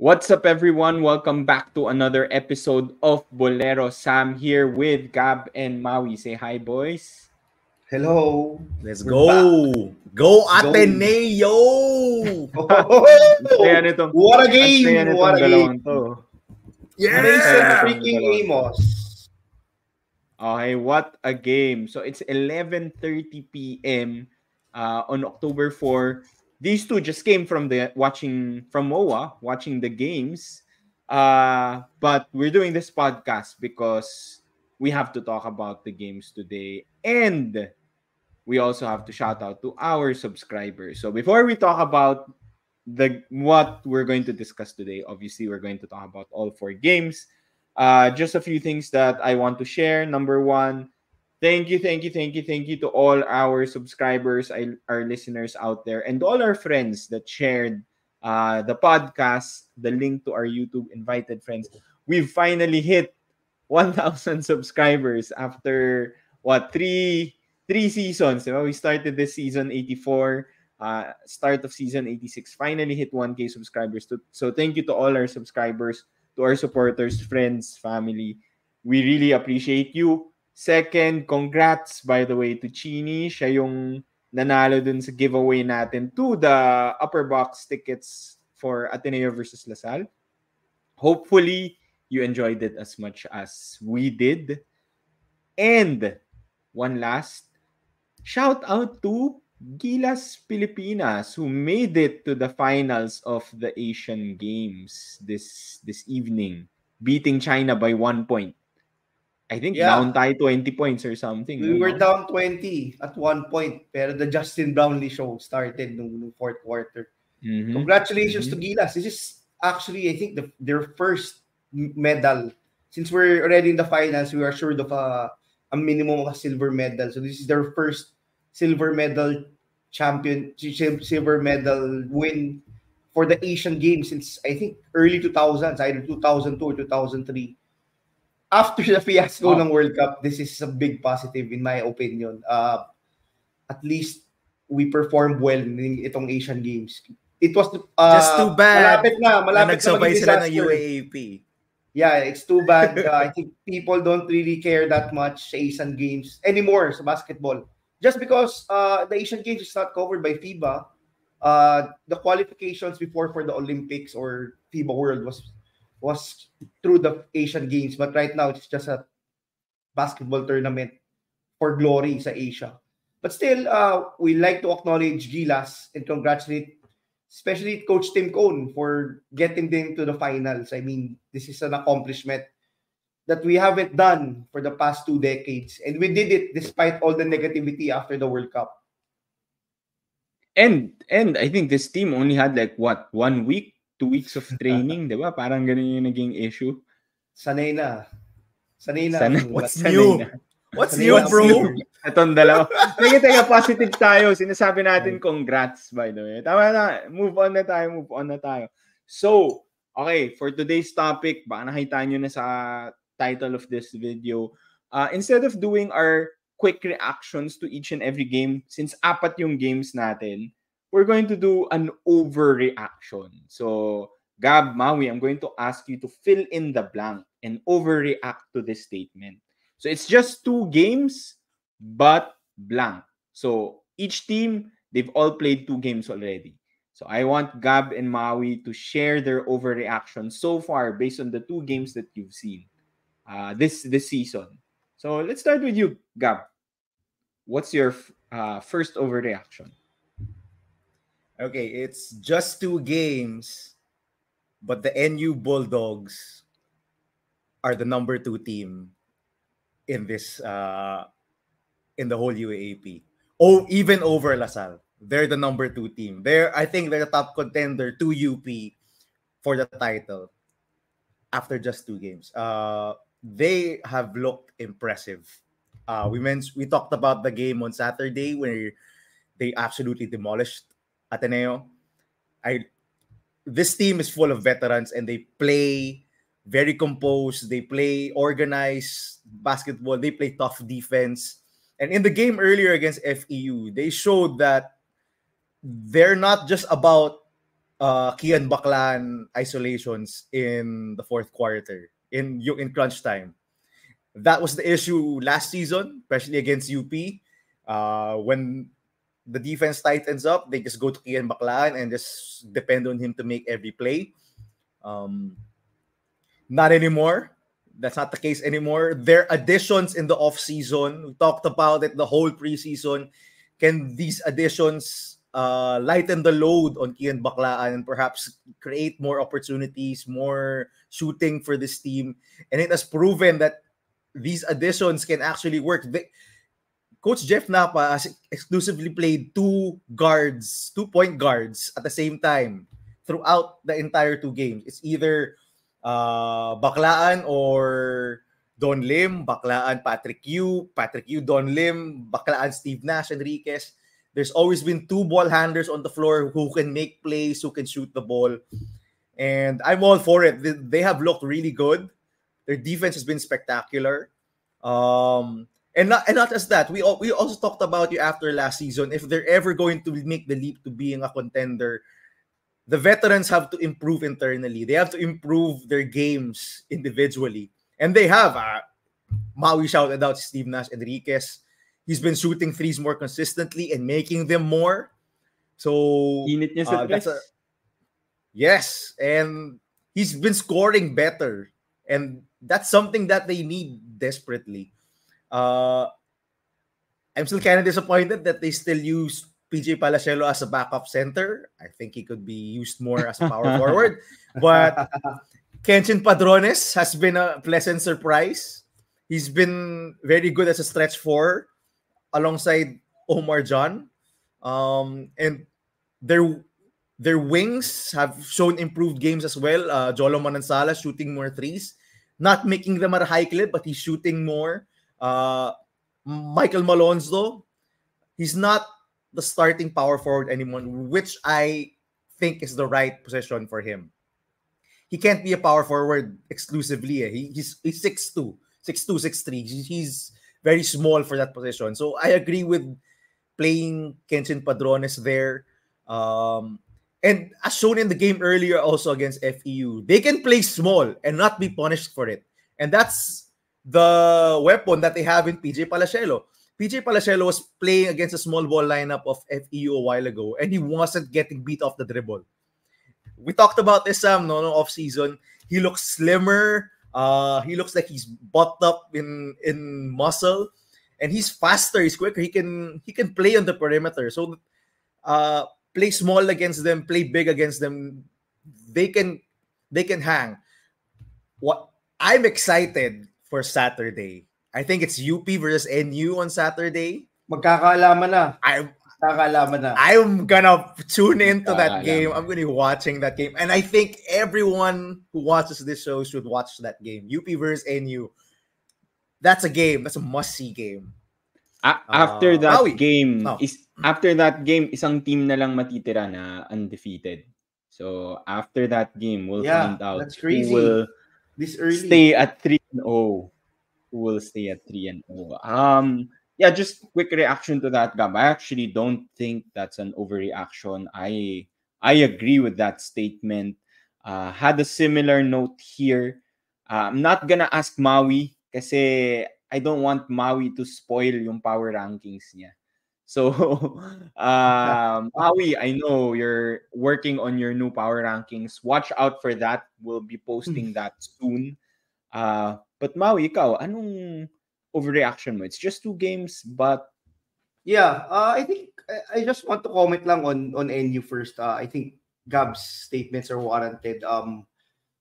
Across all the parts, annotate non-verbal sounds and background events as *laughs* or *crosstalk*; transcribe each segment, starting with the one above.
What's up, everyone? Welcome back to another episode of Bolero. Sam here with Gab and Maui. Say hi, boys. Hello. Let's go. Go Ateneo. Kaya *laughs* nitong, What a game! What a game! to. Mason freaking Amos. Okay, what a game. So it's 11:30 p.m. Uh, on October 4. These two just came from the watching from MOA, watching the games. Uh, but we're doing this podcast because we have to talk about the games today and we also have to shout out to our subscribers. So before we talk about the what we're going to discuss today, obviously we're going to talk about all four games. Uh, just a few things that I want to share. Number one, thank you, thank you, thank you, thank you to all our subscribers, our listeners out there, and all our friends that shared uh, the podcast, the link to our YouTube invited friends. We've finally hit 1,000 *laughs* subscribers after what three three seasons. We started this season 84, uh, start of season 86. Finally hit 1K subscribers. To, so thank you to all our subscribers, to our supporters, friends, family. We really appreciate you. Second, congrats by the way to Chini. Siya yung nanalo dun sa giveaway natin to the upper box tickets for Ateneo versus Lasal. Hopefully, you enjoyed it as much as we did. And one last shout out to Gilas Pilipinas who made it to the finals of the Asian Games this this evening, beating China by one point. I think Yeah. down tayo 20 points or something. We were down 20 at one point, pero the Justin Brownlee show started nung, nung fourth quarter. Mhm. Congratulations Mhm. to Gilas. This is actually, I think, the, their first medal. Since we're already in the finals, we are assured of a, a minimum of a silver medal. So this is their first silver medal champion, silver medal win for the Asian Games since I think early 2000s, either 2002 or 2003. After the fiasco Wow. ng World Cup, this is a big positive in my opinion. Uh, at least we performed well in itong Asian Games. It was uh, Just too bad Malapit na, Na malapit na nagsabay maging sila ng. UAAP. Yeah, it's too bad. Uh, I think people don't really care that much sa Asian Games anymore sa basketball. Just because uh, the Asian Games is not covered by FIBA, uh, the qualifications before for the Olympics or FIBA World was was through the Asian Games, but right now it's just a basketball tournament for glory sa Asia. But still, uh, we like to acknowledge Gilas and congratulate, especially Coach Tim Cone for getting them to the finals. I mean, this is an accomplishment that we haven't done for the past two decades, and we did it despite all the negativity after the World Cup. And and I think this team only had like what one week, two weeks of training, 'di ba? Parang ganun yung naging issue. Sanay na. Sanay na. Sana- What's sanay new? na. What's Sanay new, na. bro? Itong dalawa. Sige, teka, positive tayo. Sinasabi natin congrats, by the way. Tama na. Move on na tayo. Move on na tayo. So, okay, for today's topic, baka nakita nyo na sa title of this video. Uh, instead of doing our quick reactions to each and every game, since apat yung games natin, we're going to do an overreaction. So, Gab, Maui, I'm going to ask you to fill in the blank and overreact to this statement. So it's just two games, but blank. So each team, they've all played two games already. So I want Gab and Maui to share their overreaction so far based on the two games that you've seen uh, this this season. So let's start with you, Gab. What's your uh, first overreaction? Okay, it's just two games, but the NU Bulldogs are the number two team in this uh in the whole UAAP. Oh, even over La Salle. They're the number two team. They're I think they're the top contender to UP for the title after just two games. Uh they have looked impressive. Uh we mentioned we talked about the game on Saturday where they absolutely demolished Ateneo. I this team is full of veterans and they play very composed. They play organized basketball. They play tough defense. And in the game earlier against FEU, they showed that they're not just about uh, Kian Baclaan isolations in the fourth quarter in in crunch time. That was the issue last season, especially against UP. Uh, when the defense tightens up, they just go to Kian Baclaan and just depend on him to make every play. Um, not anymore. That's not the case anymore. Their additions in the off season, we talked about it the whole preseason. Can these additions uh, lighten the load on Kian Baclaan and perhaps create more opportunities, more shooting for this team? And it has proven that these additions can actually work. They, Coach Jeff Napa has exclusively played two guards, two point guards at the same time throughout the entire two games. It's either uh, Baclaan or Don Lim, Baclaan Patrick Yu, Patrick Yu, Don Lim, Baclaan Steve Nash, Enriquez. There's always been two ball handlers on the floor who can make plays, who can shoot the ball. And I'm all for it. They, have looked really good. Their defense has been spectacular. Um, and not and not just that, we we also talked about you after last season. If they're ever going to make the leap to being a contender, the veterans have to improve internally. They have to improve their games individually, and they have. Uh, Maui shouted out Steve Nash Enriquez He's been shooting threes more consistently and making them more. So uh, that's a, yes, and he's been scoring better, and that's something that they need desperately. Uh, I'm still kind of disappointed that they still use PJ Palacielo as a backup center. I think he could be used more as a power *laughs* forward. But Kenshin Padrones has been a pleasant surprise. He's been very good as a stretch four alongside Omar John. Um, and their their wings have shown improved games as well. Uh, Jolo Manansala shooting more threes, not making them at a high clip, but he's shooting more. Uh, Michael though he's not the starting power forward anymore, which I think is the right position for him. He can't be a power forward exclusively. Eh. He, he's he's 6'2", 6'2", 6'3". He's, he's very small for that position. So I agree with playing Kenshin Padrones there. Um, and as shown in the game earlier, also against FEU, they can play small and not be punished for it. And that's the weapon that they have in PJ Palacielo. PJ Palacielo was playing against a small ball lineup of FEU a while ago, and he wasn't getting beat off the dribble. We talked about this Sam no, no off season. He looks slimmer, uh, he looks like he's bucked up in in muscle, and he's faster. He's quicker. He can he can play on the perimeter. So, uh, play small against them, play big against them. They can they can hang. What I'm excited for Saturday. I think it's UP versus NU on Saturday. Magkakaalaman na. I'm Nakakalaman na. I'm gonna tune into that game. I'm gonna be watching that game. And I think everyone who watches this show should watch that game. UP versus NU. That's a game. That's a must-see game. A- after uh, that Maui. game, oh. is after that game, isang team na lang matitira na undefeated. So after that game, we'll yeah, find out that's crazy. who will this early. stay at 3 and 0. Who will stay at 3 and 0. Um yeah, just quick reaction to that, Gab. I actually don't think that's an overreaction. I I agree with that statement. Uh, had a similar note here. Uh, I'm not gonna ask Maui kasi I don't want Maui to spoil yung power rankings niya. So, uh, *laughs* Maui, I know you're working on your new power rankings. Watch out for that. We'll be posting hmm. that soon. Uh, but Maui, ikaw, anong overreaction mo. It's just two games, but yeah, uh, I think I just want to comment lang on on NU first. Uh, I think Gab's statements are warranted. Um,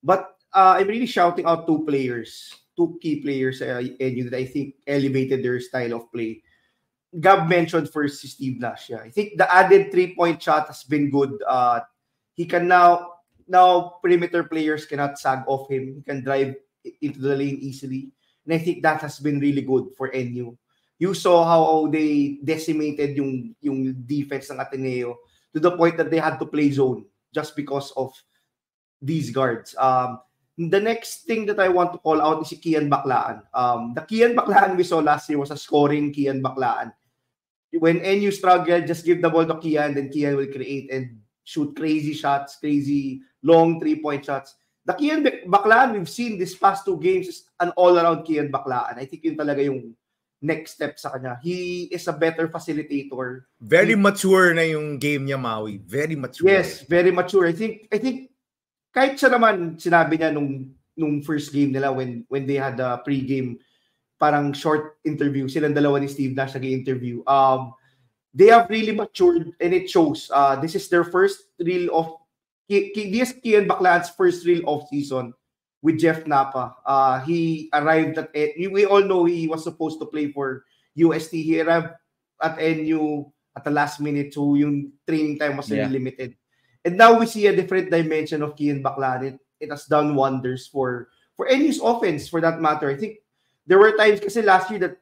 but uh, I'm really shouting out two players, two key players uh, NU that I think elevated their style of play. Gab mentioned first Steve Nash. Yeah, I think the added three point shot has been good. Uh, he can now now perimeter players cannot sag off him. He can drive into the lane easily. And I think that has been really good for NU. You saw how they decimated yung, yung defense ng Ateneo to the point that they had to play zone just because of these guards. Um, the next thing that I want to call out is si Kian Baclaan. Um, the Kian Baclaan we saw last year was a scoring Kian Baclaan. When NU struggled, just give the ball to Kian, and then Kian will create and shoot crazy shots, crazy long three-point shots. The Kian Baklaan we've seen this past two games is an all-around Kian Baklaan. I think yun talaga yung next step sa kanya. He is a better facilitator. Very he, mature na yung game niya, Maui. Very mature. Yes, very mature. I think I think kahit siya naman sinabi niya nung nung first game nila when when they had the pre-game parang short interview silang dalawa ni Steve Nash nag-interview um they have really matured and it shows uh this is their first real of this Kian Baclaan's first real off season with Jeff Napa. Uh, he arrived at we all know he was supposed to play for UST. He arrived at NU at the last minute, so yung training time was really yeah. limited. And now we see a different dimension of Kian Baclan. It, it has done wonders for for NU's offense, for that matter. I think there were times kasi last year that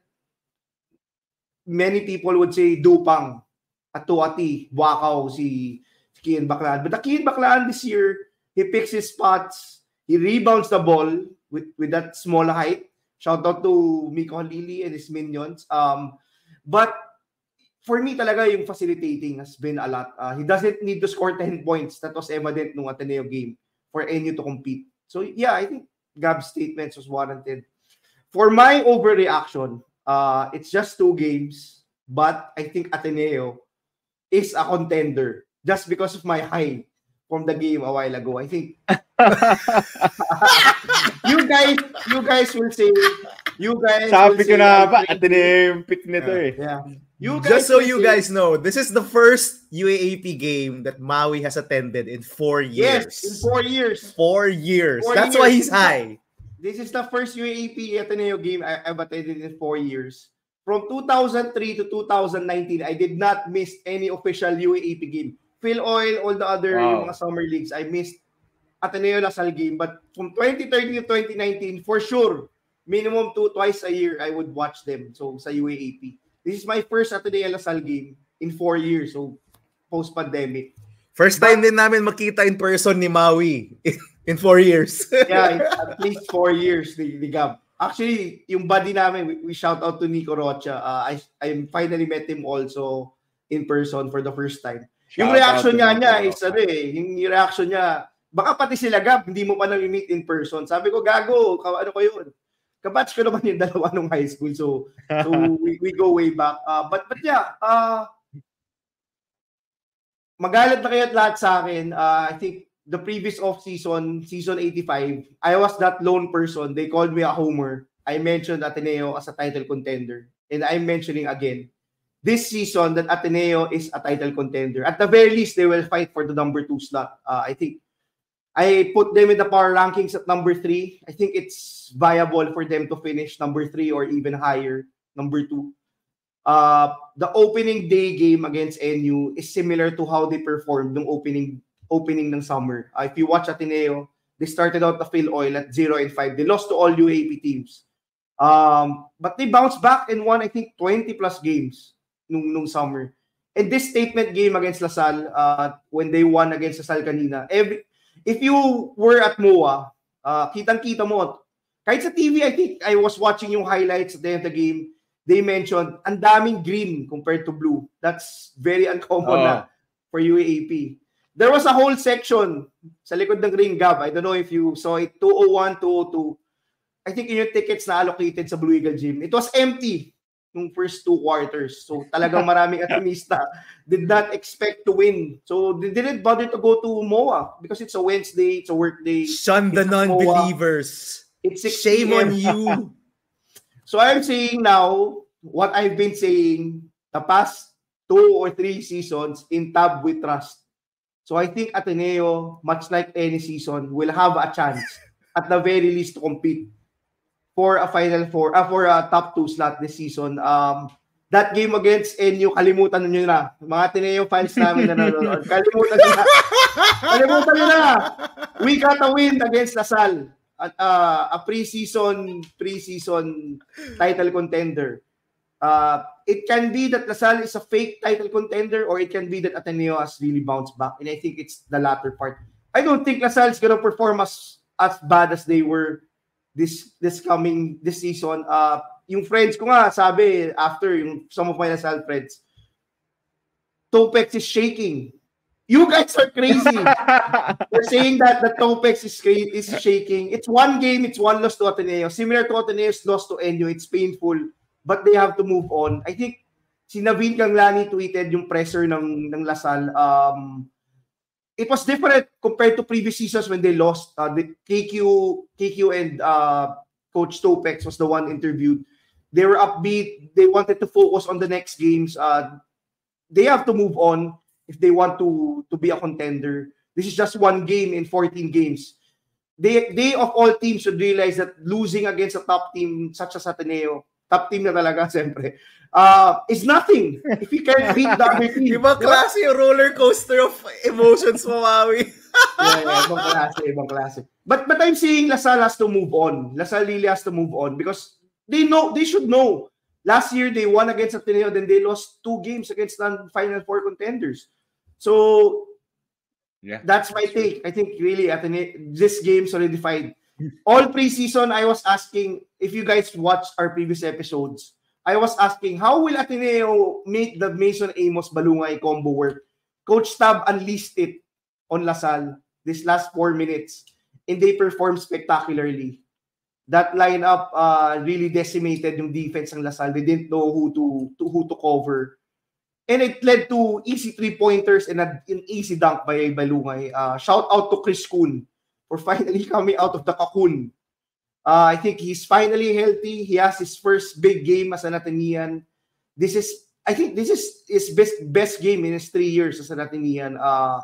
many people would say Dupang, Atuati, Wakao, si, si Kian Baclan. But Kian Baclan this year, he picks his spots, He rebounds the ball with, with that small height. Shout out to Miko Lili and his minions. Um, but for me talaga yung facilitating has been a lot. Uh, he doesn't need to score 10 points. That was evident nung Ateneo game for NU to compete. So yeah, I think Gab's statements was warranted. For my overreaction, uh, it's just two games, but I think Ateneo is a contender just because of my high from the game a while ago. I think *laughs* you guys, you guys will say, you guys Sabi ko na ba, ito na yung pick nito eh. Yeah. You guys Just so you say, guys know, this is the first UAAP game that Maui has attended in four years. Yes, in four years. Four years. Four That's years. why he's high. This is the first UAAP Ateneo game I, I've attended in four years. From 2003 to 2019, I did not miss any official UAAP game. Phil Oil, all the other wow. mga summer leagues, I missed Ateneo Lasal game. But from 2013 to 2019, for sure, minimum two, twice a year, I would watch them. So sa UAAP. This is my first Ateneo Lasal game in four years. So post-pandemic. First time But, din namin makita in person ni Maui *laughs* in four years. *laughs* yeah, at least four years ni, ni Gab. Actually, yung buddy namin, we, we shout out to Nico Rocha. Uh, I, I finally met him also in person for the first time. Shout yung reaction niya niya is ano eh, yung reaction niya, baka pati sila Gab, hindi mo pa nang meet in person. Sabi ko, gago, ano ko yun? Kabatch ko naman yung *laughs* dalawa nung high school. So, so we, we go way back. Uh, but, but yeah, uh, magalit na kayo lahat sa akin. Uh, I think the previous off season, season 85, I was that lone person. They called me a homer. I mentioned Ateneo as a title contender. And I'm mentioning again, this season that Ateneo is a title contender. At the very least, they will fight for the number two slot. Uh, I think I put them in the power rankings at number three. I think it's viable for them to finish number three or even higher, number two. Uh, the opening day game against NU is similar to how they performed the opening opening ng summer. Uh, if you watch Ateneo, they started out the Filoil at 0 and 5. They lost to all UAAP teams. Um, but they bounced back and won, I think, 20 plus games nung, nung summer. And this statement game against Lasal, uh, when they won against Lasal kanina, every, if you were at MOA, uh, kitang-kita mo, kahit sa TV, I think I was watching yung highlights at the end of the game, they mentioned, ang daming green compared to blue. That's very uncommon oh. na for UAAP. There was a whole section sa likod ng Green Gab. I don't know if you saw it, 201, 202. I think yung tickets na allocated sa Blue Eagle Gym. It was empty nung first two quarters. So talagang maraming *laughs* atomista did not expect to win. So they didn't bother to go to MOA because it's a Wednesday, it's a work day. Shun the non-believers. It's 6 Shame on you. *laughs* so I'm saying now what I've been saying the past two or three seasons in Tab with Trust. So I think Ateneo, much like any season, will have a chance at the very least to compete for a Final Four, uh, for a top two slot this season. Um, that game against NU, kalimutan nyo na. Mga Tineo fans namin na nanonood. *laughs* Kalimutan nyo na. kalimutan nyo na. We got a win against Lasal. At, uh, a preseason preseason title contender. Uh, it can be that Lasal is a fake title contender or it can be that Ateneo has really bounced back. And I think it's the latter part. I don't think Lasal is gonna perform as as bad as they were this this coming this season uh yung friends ko nga sabi after yung some of my Lasal friends Topex is shaking You guys are crazy. *laughs* We're saying that the Topex is is shaking. It's one game, it's one loss to Ateneo. Similar to Ateneo's loss to Enyo, it's painful, but they have to move on. I think si Navin Kanglani tweeted yung pressure ng ng Lasal. Um, it was different compared to previous seasons when they lost. Uh, the KQ, KQ and uh, Coach Topex was the one interviewed. They were upbeat. They wanted to focus on the next games. Uh, they have to move on if they want to to be a contender. This is just one game in 14 games. They they of all teams should realize that losing against a top team such as Ateneo, top team na talaga *laughs* siyempre, uh, is nothing if you can't beat the other team. Ibang klase yung roller coaster of emotions mo, Maui. *laughs* yeah, yeah, ibang klase, ibang klase. But but I'm saying Lasal has to move on. Lasal really has to move on because they know they should know. Last year they won against Ateneo, then they lost two games against non-final four contenders. So yeah, that's my take. I think really at this game solidified. All preseason, I was asking if you guys watched our previous episodes. I was asking how will Ateneo make the Mason Amos Balungay combo work? Coach Tab unleashed it on Lasal this last four minutes, and they performed spectacularly. That lineup uh, really decimated yung defense ng Lasal. They didn't know who to, to who to cover. And it led to easy three-pointers and an easy dunk by Balungay. Uh, shout out to Chris Kuhn for finally coming out of the cocoon. Uh, I think he's finally healthy. He has his first big game as an Atenean. This is, I think this is his best best game in his three years as an Atenean. Uh,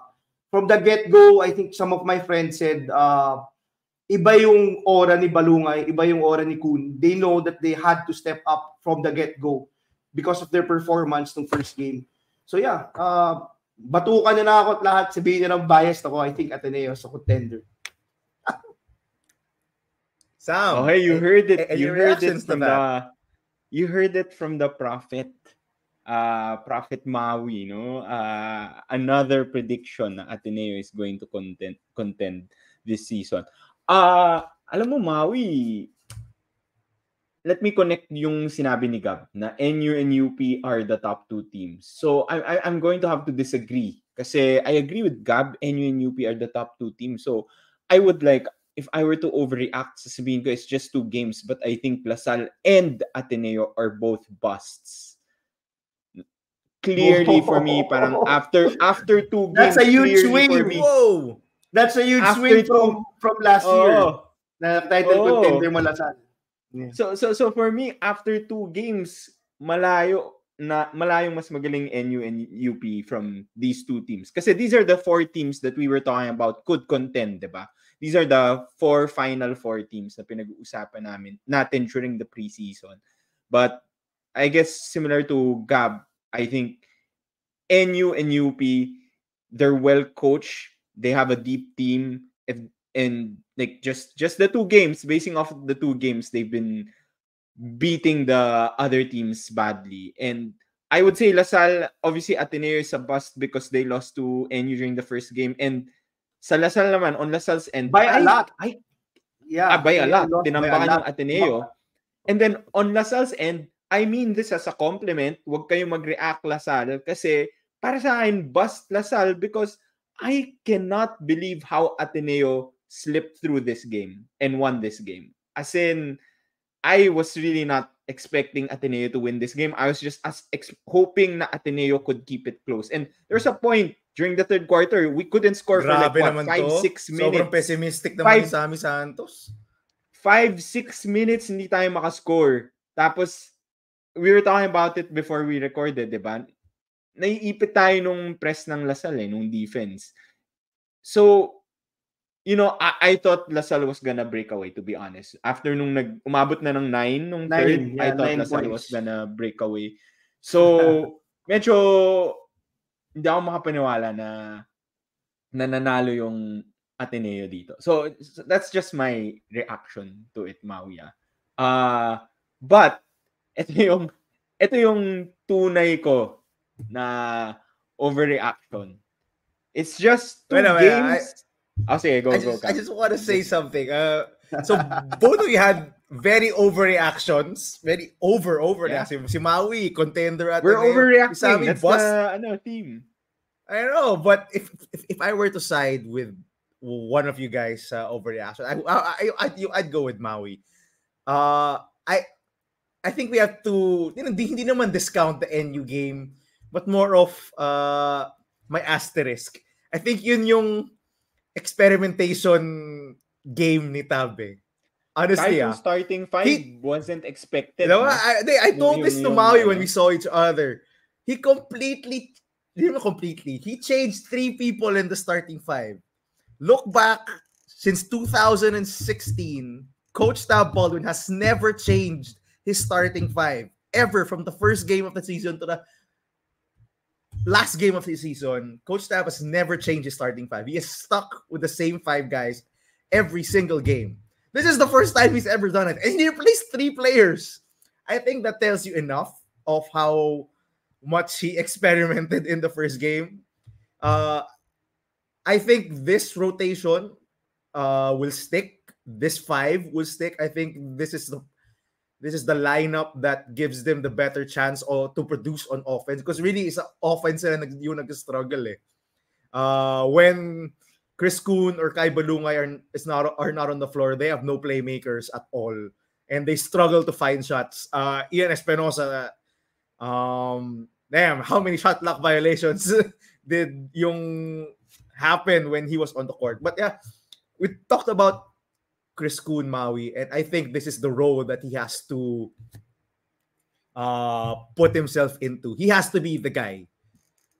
from the get-go, I think some of my friends said, uh, iba yung aura ni Balungay, iba yung aura ni Kuhn. They know that they had to step up from the get-go because of their performance ng first game. So yeah, uh, batukan na na ako at lahat. Sabihin niya ng bias ako. I think Ateneo sa contender. Sam, hey, you heard it. you heard it from the you heard it from the prophet. Uh, Prophet Maui, no? Uh, another prediction na Ateneo is going to contend contend this season. Uh, alam mo Maui, let me connect yung sinabi ni Gab na NU and UP are the top two teams. So I, I I'm going to have to disagree kasi I agree with Gab, NU and UP are the top two teams. So I would like if I were to overreact, sasabihin ko it's just two games, but I think Lasal and Ateneo are both busts. Clearly for me, parang *laughs* after after two games, that's a huge swing. For me, Whoa, that's a huge swing from from last oh, year. Na title oh, contender mo Lasal. So so so for me after two games malayo na malayong mas magaling NU and UP from these two teams. Kasi these are the four teams that we were talking about could contend, 'di ba? These are the four final four teams na pinag-uusapan namin natin during the preseason. But I guess similar to Gab, I think NU and UP they're well coached. They have a deep team. If and like just just the two games basing off the two games they've been beating the other teams badly and I would say La Salle obviously Ateneo is a bust because they lost to NU during the first game and sa Lasal naman on Lasal's end by a lot. I yeah ah, by a lot. tinambakan ng Ateneo. And then on Lasal's end I mean this as a compliment wag kayong mag-react Lasal kasi para sa akin bust Lasal because I cannot believe how Ateneo slipped through this game and won this game. As in, I was really not expecting Ateneo to win this game. I was just as ex- hoping na Ateneo could keep it close. And there's a point during the third quarter, we couldn't score Grabe for like what, five, to. six minutes. Sobrang pessimistic naman five, ni Sammy Santos. Five, six minutes hindi tayo makascore. Tapos, we were talking about it before we recorded, di ba? Naiipit tayo nung press ng Lasal eh, nung defense. So, you know, I, I thought Lasal was gonna break away, to be honest. After nung nag, umabot na ng 9 nung nine, third, yeah, I thought Lasal points. was gonna break away. So, *laughs* medyo hindi ako makapaniwala na nananalo yung Ateneo dito. So, that's just my reaction to it, Mauya. Uh, but, ito yung, ito yung tunay ko na overreaction. It's just two wait, games. I, I'll say go, I go. Just, I just want to say something. Uh, *laughs* so both of you had very overreactions, very over overreactions. Yeah. Si Maui, contender at We're overreacting. That's bus. the ano, team. I know, but if, if if I were to side with one of you guys uh, overreaction, I I I I'd, I'd go with Maui. Uh, I I think we have to hindi, hindi naman discount the NU game, but more of uh my asterisk. I think yun yung experimentation game ni Tabe. Honestly, Kahit ah. starting five He- wasn't expected. You know, no? I, I, I told this to Maui yung when ano. we saw each other. He completely, hindi completely, he changed three people in the starting five. Look back, since 2016, Coach Tab Baldwin has never changed his starting five ever from the first game of the season to the last game of the season. Coach Tab has never changed his starting five. He is stuck with the same five guys every single game. This is the first time he's ever done it. And he replaced three players. I think that tells you enough of how much he *laughs* experimented in the first game. Uh, I think this rotation uh, will stick. This five will stick. I think this is the this is the lineup that gives them the better chance or to produce on offense because really it's offense na nag, yung nag-struggle eh. Uh, when Chris Kuhn or Kai Balungay are, is not, are not on the floor, they have no playmakers at all. And they struggle to find shots. Uh, Ian Espinosa, um, damn, how many shot clock violations *laughs* did yung happen when he was on the court? But yeah, we talked about Chris Koon Maui, and I think this is the role that he has to uh, put himself into. He has to be the guy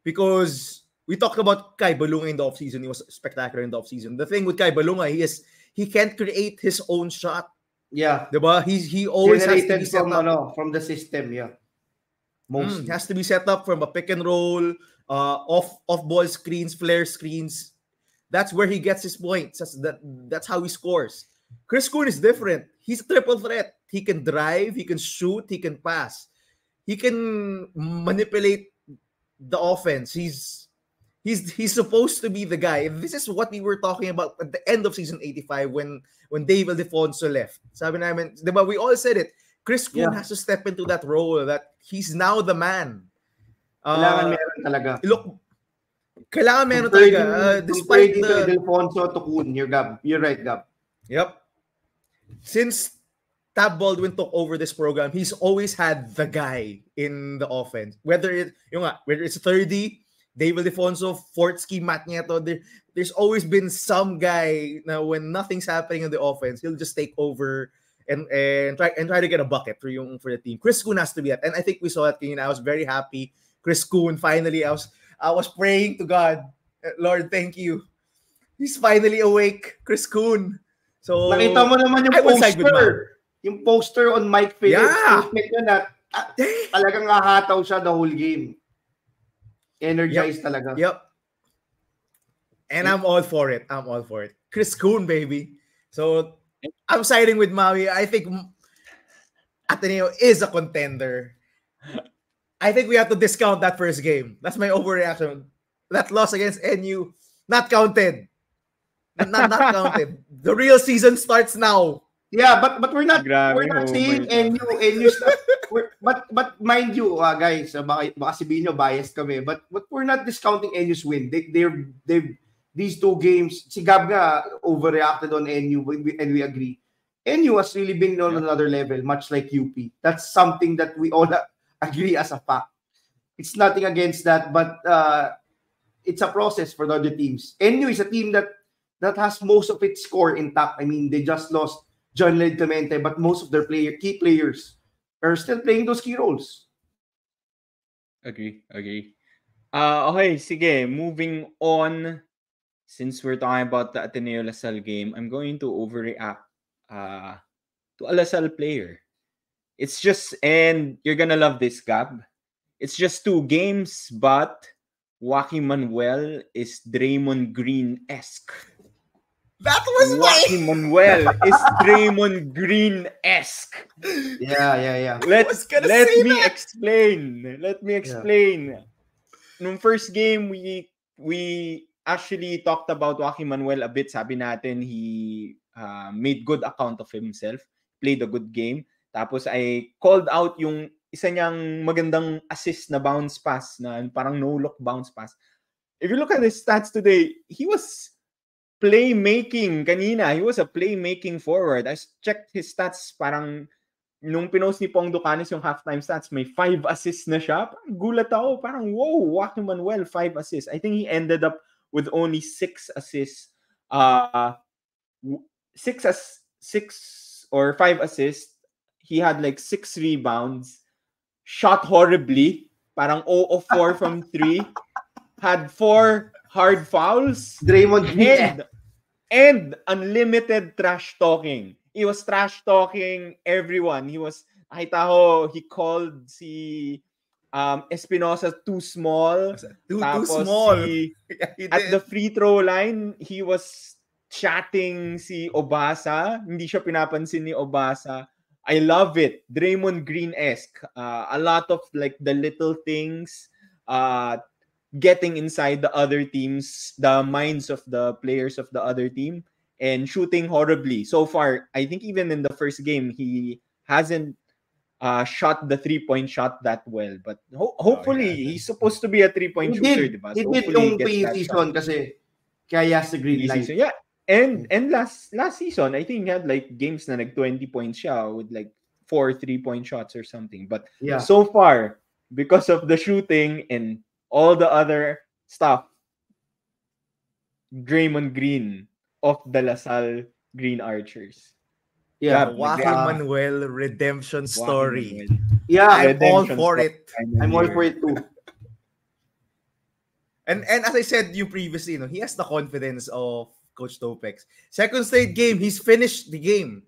because we talked about Kai Balunga in the offseason. He was spectacular in the offseason. The thing with Kai Balunga, he is he can't create his own shot. Yeah. Diba? He's he always has to be set from, ano, from the system, yeah. Mm, Mostly. has to be set up from a pick and roll, uh, off off ball screens, flare screens. That's where he gets his points. That's that. That's how he scores. Chris Koon is different. He's a triple threat. He can drive, he can shoot, he can pass, he can manipulate the offense. He's he's he's supposed to be the guy. This is what we were talking about at the end of season 85 when when Dave Ildefonso left. Sabi namin, 'di ba, we all said it. Chris Koon Yeah. has to step into that role that he's now the man. Kailangan Uh, meron talaga. look, kailangan meron talaga. Uh, despite the, Ildefonso to Koon, you're, Gab. You're right, Gab. Yep. Since Tab Baldwin took over this program, he's always had the guy in the offense. Whether it, yung nga, whether it's Thirdy, David Defonso, Forthsky, Matt Nieto, there, there's always been some guy now when nothing's happening in the offense, he'll just take over and and try and try to get a bucket for yung for the team. Chris Koon has to be that. And I think we saw that kanina. I was very happy. Chris Koon finally I was I was praying to God, Lord, thank you. He's finally awake, Chris Koon. So Nakita mo naman yung I would side with poster. Yung poster on Mike Phillips. Yeah. Statement na ah, talagang hahataw siya the whole game. Energized talaga. Yep. And I'm all for it. I'm all for it. Chris Koon, baby. So I'm siding with Maui. I think Ateneo is a contender. I think we have to discount that first game. That's my overreaction. That loss against NU, not counted. Not, not, not counted. The real season starts now. Yeah, but but we're not Grabe, we're not oh saying my God. NU NU stuff. We're, but but mind you, uh, guys, uh, baka, baka sabihin nyo biased kami, but but we're not discounting NU's win. They they're they these two games, si Gab nga overreacted on NU and we, and we agree. NU has really been on another level, much like UP. That's something that we all *laughs* agree as a fact. It's nothing against that, but uh, it's a process for the other teams. NU is a team that that has most of its core intact. I mean, they just lost John Clemente, but most of their player key players are still playing those key roles. Agree, agree. Uh, okay, sige. Moving on. Since we're talking about the Ateneo La Salle game, I'm going to overreact uh, to a La Salle player. It's just, and you're gonna love this, Gab. It's just two games, but Joaquin Manuel is Draymond Green-esque. That was my Joaquin Manuel is Draymond Green-esque. Yeah, yeah, yeah. Let, was gonna let say me that. explain. Let me explain. Nung first game, we we actually talked about Joaquin Manuel a bit. Sabi natin, he uh, made good account of himself, played a good game. Tapos I called out yung isa niyang magandang assist na bounce pass na parang no-look bounce pass. if you look at his stats today, he was playmaking kanina. He was a playmaking forward. I checked his stats parang nung pinost ni Pong Ducanis yung halftime stats, may five assists na siya. Parang gulat ako. Parang, whoa, Joaquin Manuel, five assists. I think he ended up with only six assists. Uh, six as six or five assists. He had like six rebounds. Shot horribly. Parang 0 of 4 from 3. Had four hard fouls. Draymond and, and unlimited trash talking he was trash talking everyone. He was nakita ko, he called si um Espinosa too small. Too, too small. Si, *laughs* yeah, at the free throw line, he was chatting si Obasa. Hindi siya pinapansin ni Obasa. I love it. Draymond Green-esque. Uh, a lot of like the little things uh getting inside the other teams, the minds of the players of the other team and shooting horribly. So far, I think even in the first game, he hasn't uh, shot the three-point shot that well. But ho- hopefully, oh, yeah. he's supposed to be a three-point he shooter, did, diba? So he did yung pre-season kasi kaya he has the green light. Yeah. And and last last season, I think he had like games na nag 20 points siya with like four three-point shots or something. But yeah. so far, because of the shooting and all the other stuff, Draymond Green of the La Salle Green Archers. Yeah, Joaquin uh, Manuel redemption story. Manuel. Yeah, I'm all for it. I'm all for it too. And and as I said you previously, you know, he has the confidence of Coach Topex. Second straight game, he's finished the game.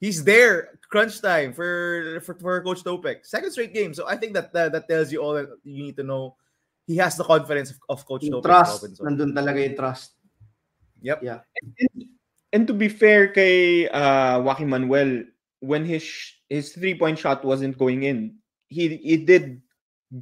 He's there, crunch time for for, for Coach Topex. Second straight game. So I think that, that that tells you all that you need to know. He has the confidence of, of Coach Topex. Trust. Robinson. Nandun talaga yung trust. Yep. Yeah. And, and to be fair kay uh, Joaquin Manuel, when his his three-point shot wasn't going in, he he did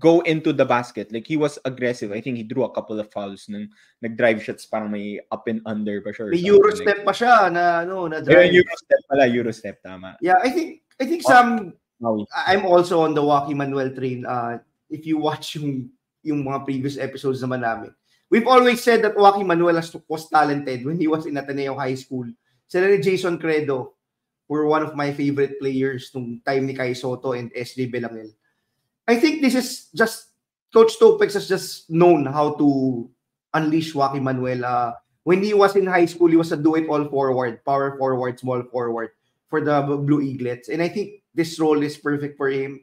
go into the basket. Like he was aggressive. I think he drew a couple of fouls nung nag-drive shots parang may up and under pa siya. May Euro step pa siya na ano na drive. Yeah, Euro step pala, Euro step tama. Yeah, I think I think some oh. I'm also on the Joaquin Manuel train. Uh if you watch yung yung mga previous episodes naman namin. We've always said that Joaquin Manuel was talented when he was in Ateneo High School. Sila ni Jason Credo were one of my favorite players nung time ni Kai Soto and SJ Belangel. I think this is just Coach Topex has just known how to unleash Joaquin Manuel. Uh, when he was in high school, he was a do-it-all forward, power forward, small forward for the Blue Eaglets. And I think this role is perfect for him.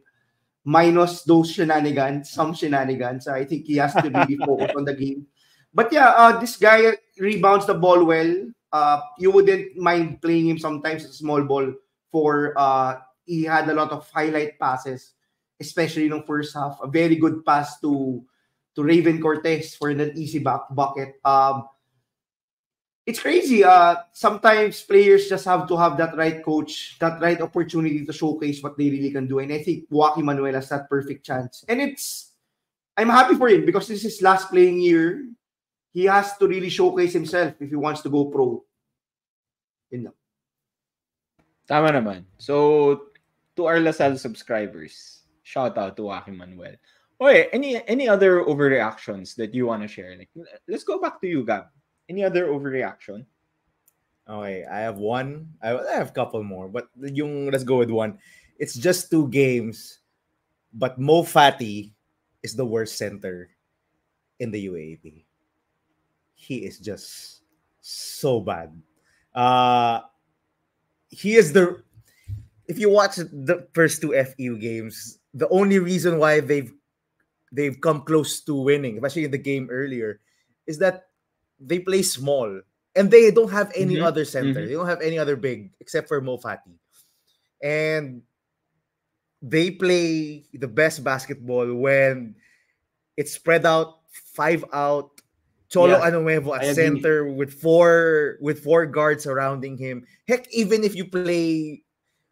Minus those shenanigans, some shenanigans. I think he has to really *laughs* focus on the game. But yeah, uh, this guy rebounds the ball well. Uh, you wouldn't mind playing him sometimes a small ball for uh, he had a lot of highlight passes, especially in the first half. A very good pass to to Raven Cortez for an easy back bucket. Um, it's crazy. Uh, sometimes players just have to have that right coach, that right opportunity to showcase what they really can do. And I think Joaquin Manuel has that perfect chance. And it's, I'm happy for him because this is his last playing year he has to really showcase himself if he wants to go pro. Yun lang. Tama naman. So, to our La Salle subscribers, shout out to Joaquin Manuel. Okay, any any other overreactions that you want to share? Like, let's go back to you, Gab. Any other overreaction? Okay, I have one. I, have a couple more, but yung let's go with one. It's just two games, but Mo Fati is the worst center in the UAAP he is just so bad. Uh he is the if you watch the first two FEU games, the only reason why they've they've come close to winning, especially in the game earlier, is that they play small and they don't have any mm-hmm. other center. Mm-hmm. They don't have any other big except for Mo Fati. And they play the best basketball when it's spread out, five out, Cholo yeah, Anuevo at center with four with four guards surrounding him. Heck, even if you play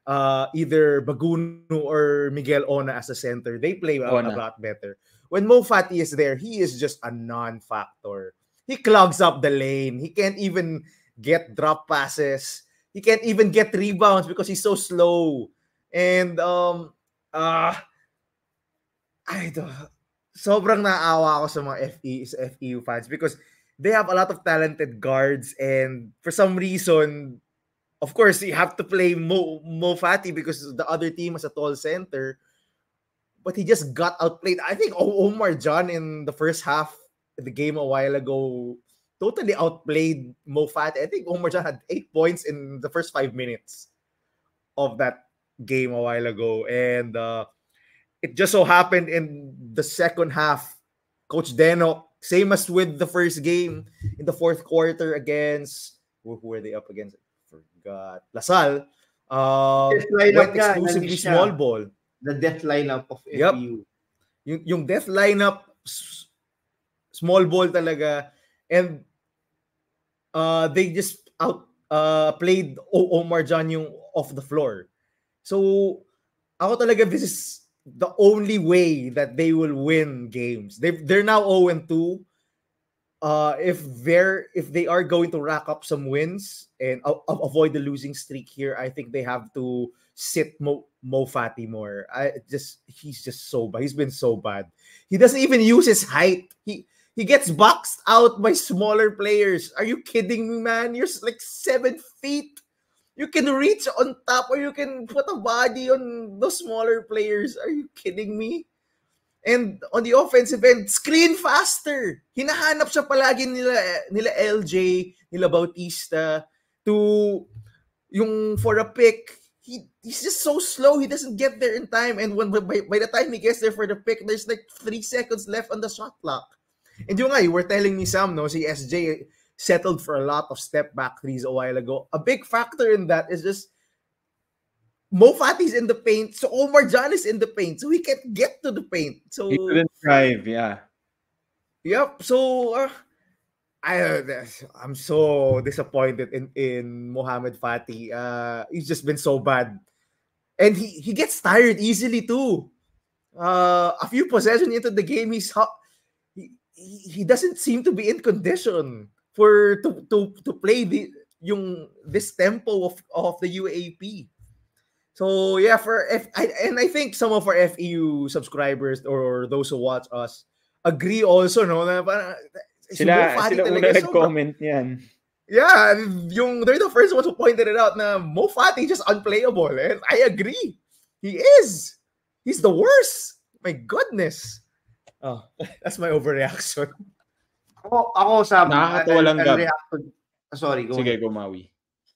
uh, either Baguno or Miguel Ona as a center, they play a, a lot better. When Mo Fati is there, he is just a non-factor. He clogs up the lane. He can't even get drop passes. He can't even get rebounds because he's so slow. And um uh I don't sobrang naawa ako sa mga FE, FEU fans because they have a lot of talented guards and for some reason, of course, you have to play Mo, Mo Fati because the other team has a tall center. But he just got outplayed. I think Omar John in the first half the game a while ago totally outplayed Mo Fati. I think Omar John had eight points in the first five minutes of that game a while ago. And uh, it just so happened in the second half, Coach Deno, same as with the first game in the fourth quarter against who, were they up against? Forgot. La Salle. Uh, went exclusively small ball. The death lineup of yep. FEU. Yung, yung death lineup, small ball talaga. And uh, they just out uh, played Omar John yung off the floor. So, ako talaga, this is the only way that they will win games. They they're now 0 and 2. Uh, if they're if they are going to rack up some wins and uh, avoid the losing streak here, I think they have to sit Mo, Mo Fati more. I just he's just so bad. He's been so bad. He doesn't even use his height. He he gets boxed out by smaller players. Are you kidding me, man? You're like seven feet you can reach on top or you can put a body on those smaller players. Are you kidding me? And on the offensive end, screen faster. Hinahanap siya palagi nila nila LJ, nila Bautista to yung for a pick. He, he's just so slow. He doesn't get there in time. And when by, by the time he gets there for the pick, there's like three seconds left on the shot clock. And yung nga, you were telling me, some, no, si SJ, settled for a lot of step back threes a while ago. A big factor in that is just Mo Fati's in the paint, so Omar John is in the paint, so he can't get to the paint. So he couldn't drive, yeah. Yep. So uh, I I'm so disappointed in in Mohamed Fati. Uh, he's just been so bad, and he he gets tired easily too. Uh, a few possessions into the game, he's he, doesn't seem to be in condition for to to to play the yung this tempo of of the UAAP. So yeah, for F I, and I think some of our FEU subscribers or those who watch us agree also no na parang eh, sila sila una nag-comment yan. Yeah, yung they're the first ones who pointed it out na Mo Fati just unplayable and I agree. He is. He's the worst. My goodness. Oh, *laughs* that's my overreaction. Ako, ako sa Nakakatawa lang gab. Sorry, go Sige, go Maui.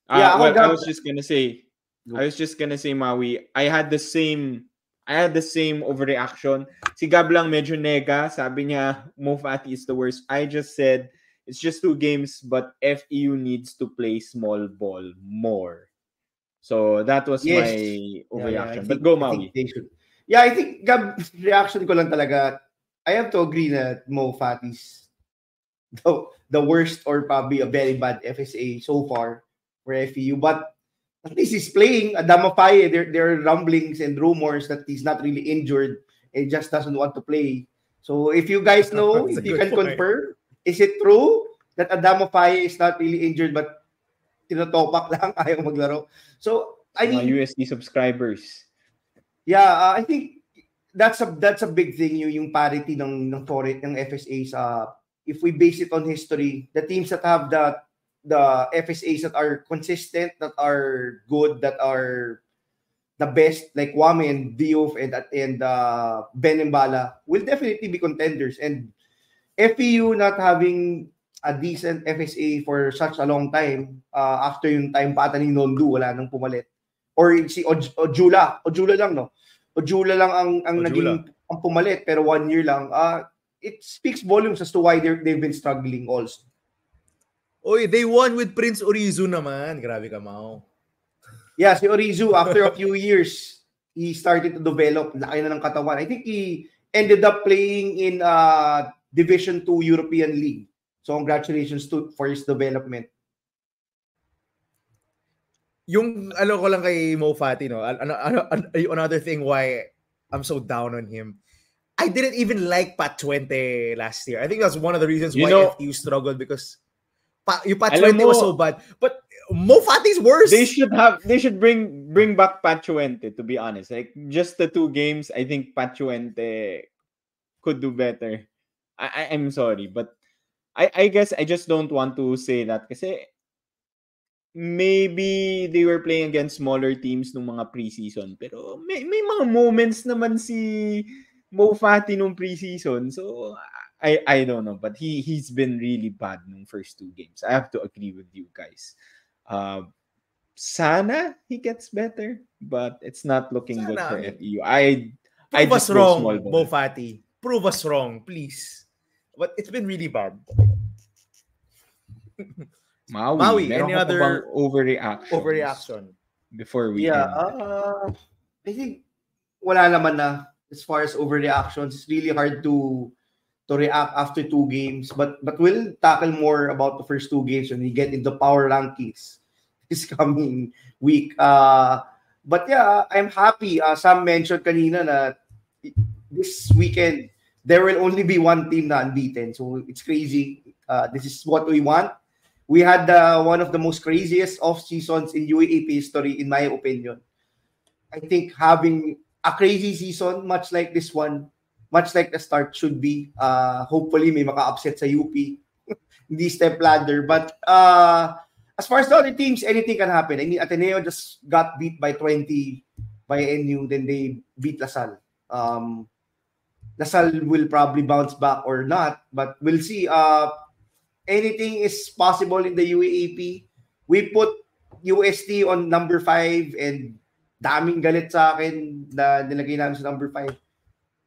Uh, yeah, well, I was just gonna say, I was just gonna say, Maui, I had the same, I had the same overreaction. Si Gab lang medyo nega, sabi niya, Mo Fati is the worst. I just said, it's just two games, but FEU needs to play small ball more. So that was yes. my overreaction. Yeah, yeah, but go, Maui. Yeah, I think Gab, reaction ko lang talaga, I have to agree that Mo Fati's the, the worst or probably a very bad FSA so far for FEU. But at least he's playing. Adama Faye, there, there are rumblings and rumors that he's not really injured and just doesn't want to play. So if you guys know, *laughs* if you can point. confirm, is it true that Adama Faye is not really injured but tinotopak *laughs* lang, ayaw maglaro? So, I mean... Mga USD subscribers. Yeah, uh, I think that's a that's a big thing yung yung parity ng ng foreign ng FSA sa if we base it on history, the teams that have the the FSAs that are consistent, that are good, that are the best, like Wame and Diouf and and uh, Benimbala, will definitely be contenders. And FPU not having a decent FSA for such a long time, uh, after yung time pata ni Nondu, wala nang pumalit. Or si Ojula, Ojula lang, no? Ojula lang ang, ang Ojula. naging ang pumalit, pero one year lang. Uh, it speaks volumes as to why they've been struggling also. Oy, they won with Prince Orizu naman. Grabe ka, Mao. Yeah, si Orizu, after a few years, he started to develop. Laki na ng katawan. I think he ended up playing in uh, Division 2 European League. So congratulations to for his development. Yung ano ko lang kay Mo Fati, no? Ano, ano, another thing why I'm so down on him I didn't even like Pat Tchuente last year. I think that's one of the reasons you why know, FEU struggled because pa, yung Pat Tchuente was so bad. But Mo Fati's worse. They should have they should bring bring back Pat Tchuente to be honest. Like just the two games, I think Pat Tchuente could do better. I, I I'm sorry, but I I guess I just don't want to say that kasi maybe they were playing against smaller teams nung mga preseason pero may may mga moments naman si Mo Fati nung preseason. So I I don't know, but he he's been really bad nung first two games. I have to agree with you guys. Uh, sana he gets better, but it's not looking good for FEU. I I Prove us just go wrong, Mo. Fati. Prove us wrong, please. But it's been really bad. *laughs* Maui, Maui, meron any other bang overreaction? Overreaction. before we Yeah, end? uh, I think wala naman na as far as overreactions. It's really hard to to react after two games, but but we'll tackle more about the first two games when we get into power rankings *laughs* this coming week. Uh, but yeah, I'm happy. Uh, Sam mentioned kanina na this weekend there will only be one team na unbeaten, so it's crazy. Uh, this is what we want. We had uh, one of the most craziest off seasons in UAAP history, in my opinion. I think having a crazy season, much like this one, much like the start should be. Uh, hopefully, may maka-upset sa UP. *laughs* Hindi step ladder. But uh, as far as the other teams, anything can happen. I mean, Ateneo just got beat by 20 by NU, then they beat Lasal. Um, Lasal will probably bounce back or not, but we'll see. Uh, anything is possible in the UAAP. We put UST on number 5 and daming galit sa akin na nilagay namin sa number 5.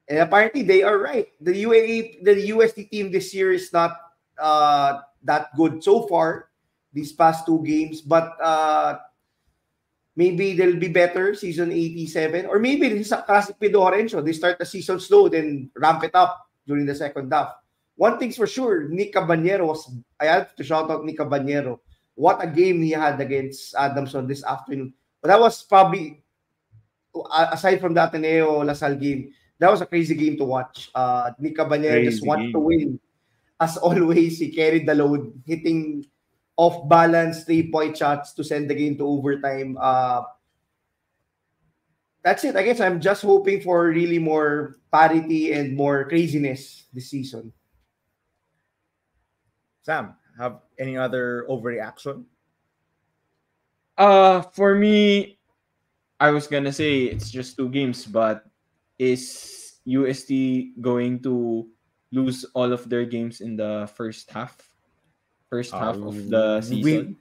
And apparently they are right. The UAA, the UST team this year is not uh, that good so far these past two games, but uh, maybe they'll be better season 87 or maybe this is a classic Pido Horencio. They start the season slow then ramp it up during the second half. One thing's for sure, Nick Cabanero was I have to shout out Nick Cabanero. What a game he had against Adamson this afternoon. But that was probably aside from the Ateneo La Salle game, that was a crazy game to watch. Uh, Nick Cabanero just Crazy wants game. to win. As *laughs* always, he carried the load, hitting off balance three point shots to send the game to overtime. Uh, that's it. I guess I'm just hoping for really more parity and more craziness this season. Sam, have any other overreaction? Uh, for me, I was gonna say it's just two games, but is UST going to lose all of their games in the first half? First half of the Uh, season.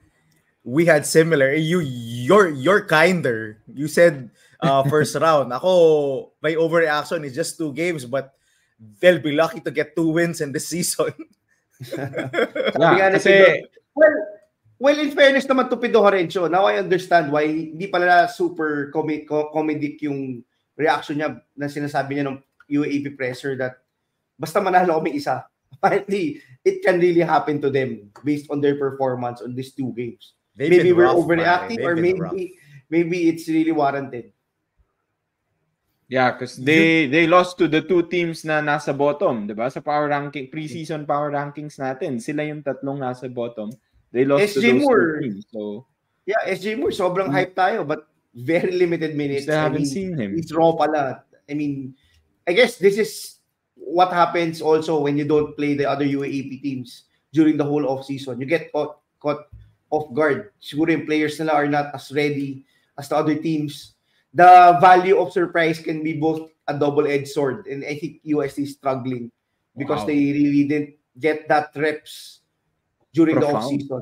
We, we had similar. You you're you're kinder. You said uh, first *laughs* round. Ako, my overreaction is just two games, but they'll be lucky to get two wins in this *laughs* season. Sabi yeah, nga ni kasi Pido- well, well, in fairness naman to Pido Horencio, now I understand why hindi pala super comedic yung reaction niya na sinasabi niya ng UAP presser that basta manalo kami isa. *laughs* Apparently, it can really happen to them based on their performance on these two games. They've maybe we're rough, overreacting or been rough. maybe maybe it's really warranted. Yeah, because they they lost to the two teams na nasa bottom, 'di ba? Sa power ranking preseason power rankings natin, sila yung tatlong nasa bottom. They lost to SG those Moore. two teams. So, Yeah, SJ Moore, sobrang hype tayo but very limited minutes. still I haven't mean, seen him. He's raw pala. I mean, I guess this is what happens also when you don't play the other UAAP teams during the whole off season. You get caught, caught off guard. Siguro yung players nila are not as ready as the other teams. The value of surprise can be both a double-edged sword, and I think UST is struggling because Wow. they really didn't get that reps during the Profound. off season.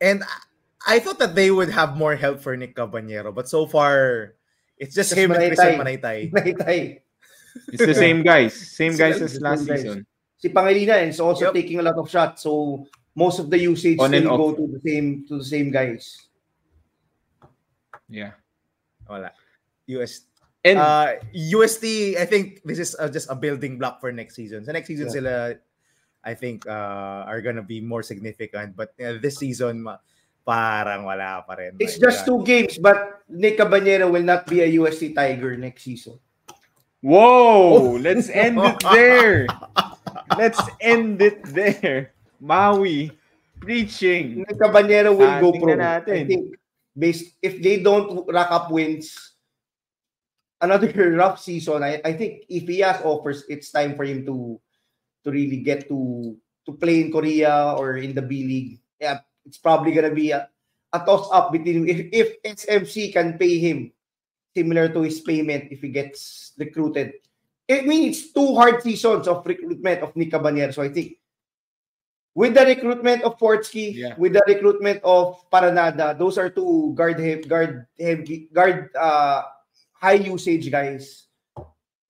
And I- thought that they would have more help for Nick Cabanero, but so far it's just, Just him and Christian Manaytay. Manaytay. *laughs* It's the same guys, same It's guys the- as the last guys. season. si Pangilinan is also Yep. taking a lot of shots. So most of the usage On go to the same to the same guys. Yeah. Wala. US And uh, UST, I think this is uh, just a building block for next season. So next season Yeah. sila, I think, uh, are gonna be more significant. But uh, this season, ma- parang wala pa rin. It's My just God. two games, but Nick Cabanero will not be a USC Tiger next season. whoa, let's end it there. Let's end it there. Maui preaching. Nick Cabanero will Ah, go pro. natin. I think based if they don't rack up wins, another *laughs* rough season. I, I think if has offers, it's time for him to to really get to to play in Korea or in the B League. Yeah, it's probably gonna be a, a toss up between if if SMC can pay him similar to his payment if he gets recruited. I mean, it's two hard seasons of recruitment of Nick Cabanero. So I think with the recruitment of Forthsky, Yeah. with the recruitment of Paranada, those are two guard heavy, guard heavy, guard uh, high usage guys.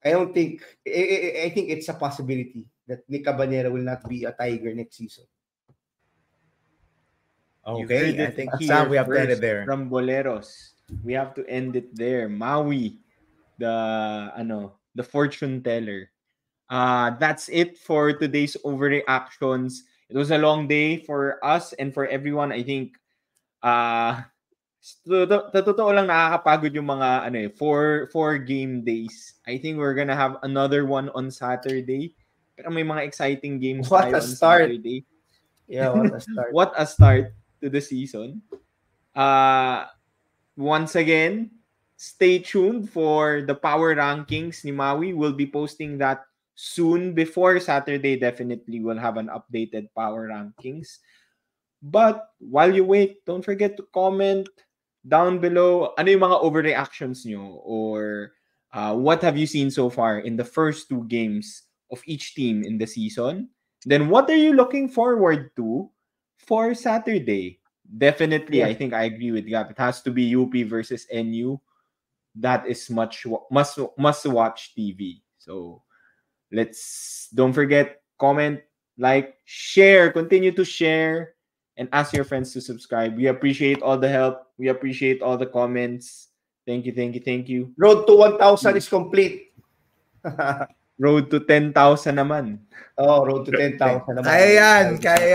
I don't think I, I- think it's a possibility that Nick Cabanero will not be a Tiger next season. Okay, I think here Sam, we have first there. From Boleros. We have to end it there. Maui, the ano, the fortune teller. Uh that's it for today's overreactions. It was a long day for us and for everyone. I think uh to, to, to totoo lang nakakapagod yung mga ano eh, four four game days. I think we're gonna have another one on Saturday. Pero may mga exciting games What tayo a on start. Saturday. Yeah, what a *laughs* start. what a start to the season. Uh once again, stay tuned for the power rankings ni Maui. We'll be posting that soon before Saturday. Definitely we'll have an updated power rankings. But while you wait, don't forget to comment down below ano yung mga overreactions nyo or uh, what have you seen so far in the first two games of each team in the season. Then what are you looking forward to for Saturday? Definitely, Yeah. I think I agree with Gab. It has to be UP versus NU. That is much must must watch TV. So let's don't forget comment, like, share, continue to share, and ask your friends to subscribe. We appreciate all the help. We appreciate all the comments. Thank you, thank you, thank you. Road to 1,000 is complete. *laughs* Road to 10,000 naman. oh, road to 10,000. naman. Kaya yan, kaya